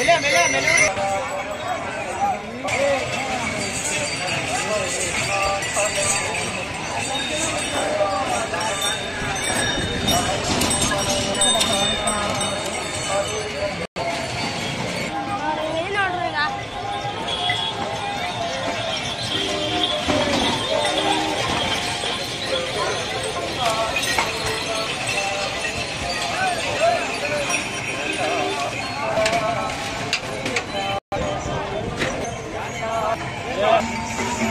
ملا ملا ملا Yeah.